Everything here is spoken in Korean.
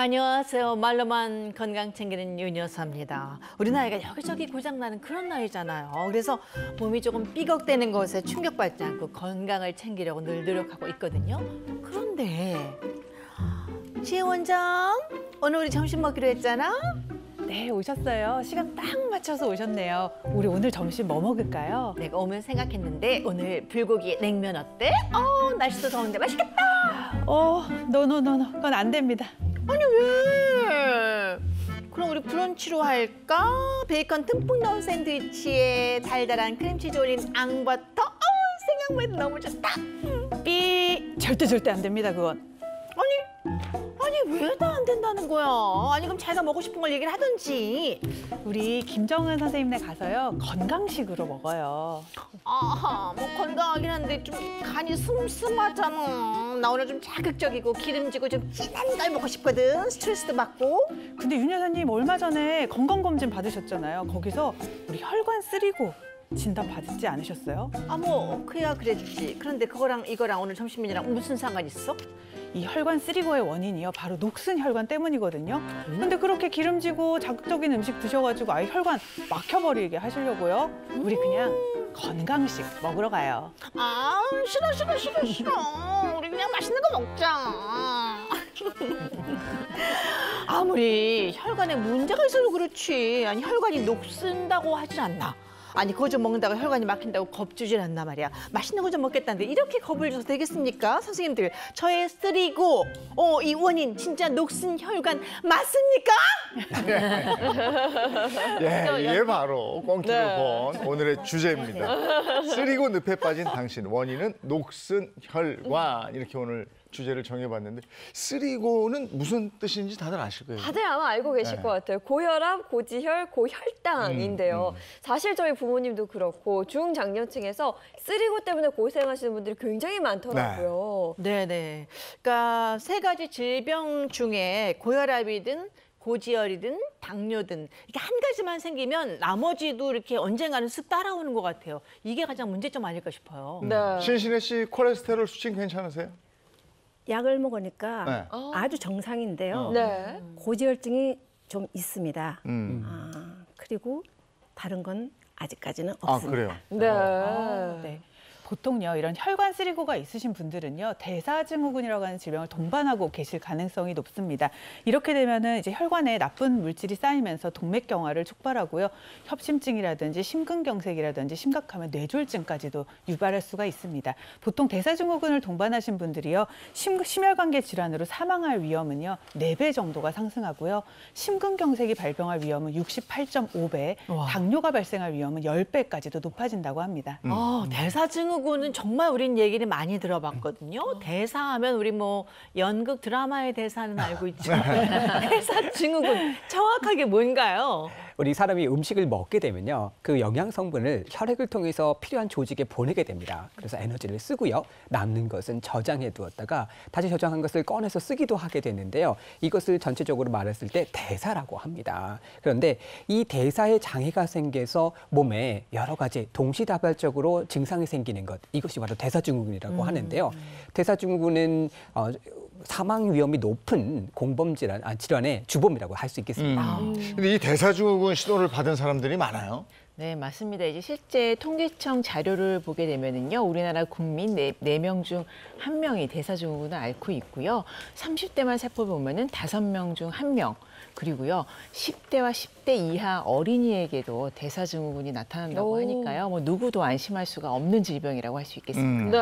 안녕하세요. 말로만 건강 챙기는 윤여사입니다. 우리 나이가 여기저기 고장나는 그런 나이잖아요. 그래서 몸이 조금 삐걱대는 것에 충격받지 않고 건강을 챙기려고 늘 노력하고 있거든요. 그런데 지혜 원장, 오늘 우리 점심 먹기로 했잖아? 네, 오셨어요. 시간 딱 맞춰서 오셨네요. 우리 오늘 점심 뭐 먹을까요? 내가 오면 생각했는데 오늘 불고기 냉면 어때? 어, 날씨도 더운데 맛있겠다. 어, no no no no. 그건 안 됩니다. 아니 왜? 그럼 우리 브런치로 할까? 베이컨 듬뿍 넣은 샌드위치에 달달한 크림치즈 올린 앙버터. 어, 생각만 해도 너무 좋다. 삐! 절대 절대 안 됩니다, 그건. 아니, 아니 왜 다 안 된다는 거야? 아니 그럼 자기가 먹고 싶은 걸 얘기를 하든지. 우리 김정은 선생님네 가서요. 건강식으로 먹어요. 아하, 뭐 건강 한데 좀 간이 슴슴하잖아. 나 오늘 좀 자극적이고 기름지고 좀 진한 걸 먹고 싶거든. 스트레스도 받고. 근데 윤 여사님 얼마 전에 건강검진 받으셨잖아요. 거기서 우리 혈관 쓰리고 진단 받지 않으셨어요? 아뭐 그야 그랬지. 그런데 그거랑 이거랑 오늘 점심 메뉴랑 무슨 상관 있어? 이 혈관 쓰리고의 원인이요. 바로 녹슨 혈관 때문이거든요. 근데 그렇게 기름지고 자극적인 음식 드셔가지고 아예 혈관 막혀버리게 하시려고요. 우리 그냥 건강식 먹으러 가요. 아 싫어 싫어 싫어 싫어 우리 그냥 맛있는 거 먹자 아무리 혈관에 문제가 있어도 그렇지 아니 혈관이 녹슨다고 하질 않나 아니 그거 좀 먹는다고 혈관이 막힌다고 겁 주질 않나 말이야 맛있는 거 좀 먹겠다는데 이렇게 겁을 줘서 되겠습니까 선생님들 저의 쓰리고 어, 이 원인 진짜 녹슨 혈관 맞습니까? 예, 이게 바로 꽁키를 본 오늘의 주제입니다. 쓰리고 늪에 빠진 당신 원인은 녹슨 혈관 이렇게 오늘 주제를 정해봤는데 쓰리고는 무슨 뜻인지 다들 아실 거예요. 다들 아마 알고 계실 네. 것 같아요. 고혈압, 고지혈, 고혈당인데요. 음, 음. 사실 저희 부모님도 그렇고 중장년층에서 쓰리고 때문에 고생하시는 분들이 굉장히 많더라고요. 네 네. 그러니까 세 가지 질병 중에 고혈압이든 고지혈이든 당뇨든 이게 한 가지만 생기면 나머지도 이렇게 언젠가는 쓱 따라오는 것 같아요. 이게 가장 문제점 아닐까 싶어요. 네. 신신혜 씨 콜레스테롤 수치 괜찮으세요? 약을 먹으니까 네. 어. 아주 정상인데요. 어. 네. 고지혈증이 좀 있습니다. 음. 아, 그리고 다른 건 아직까지는 아 없습니다. 그래요. 네. 아, 네. 보통요 이런 혈관 쓰리고가 있으신 분들은요 대사증후군이라고 하는 질병을 동반하고 계실 가능성이 높습니다. 이렇게 되면은 이제 혈관에 나쁜 물질이 쌓이면서 동맥 경화를 촉발하고요 협심증이라든지 심근경색이라든지 심각하면 뇌졸중까지도 유발할 수가 있습니다. 보통 대사증후군을 동반하신 분들이요 심, 심혈관계 질환으로 사망할 위험은요 네 배 정도가 상승하고요 심근경색이 발병할 위험은 68.5배, 와. 당뇨가 발생할 위험은 10배까지도 높아진다고 합니다. 어, 대사증후 군은 정말 우린 얘기를 많이 들어봤거든요. 대사하면 우리 뭐 연극 드라마의 대사는 알고 있죠. 대사 증후군 정확하게 뭔가요? 우리 사람이 음식을 먹게 되면요. 그 영양 성분을 혈액을 통해서 필요한 조직에 보내게 됩니다. 그래서 에너지를 쓰고요. 남는 것은 저장해 두었다가 다시 저장한 것을 꺼내서 쓰기도 하게 되는데요. 이것을 전체적으로 말했을 때 대사라고 합니다. 그런데 이 대사에 장애가 생겨서 몸에 여러 가지 동시다발적으로 증상이 생기는 것 이것이 바로 대사증후군이라고 하는데요. 대사증후군은 어, 사망 위험이 높은 공범 질환, 아, 질환의 주범이라고 할 수 있겠습니다. 음. 근데 이 대사증후군 신호를 받은 사람들이 많아요. 네, 맞습니다. 이제 실제 통계청 자료를 보게 되면은요, 우리나라 국민 네, 네명 중 한명이 대사증후군을 앓고 있고요. 30대만 살펴보면은 다섯 명 중 한명 그리고요, 10대와 10대 이하 어린이에게도 대사증후군이 나타난다고 오. 하니까요. 뭐 누구도 안심할 수가 없는 질병이라고 할 수 있겠습니다. 음. 네.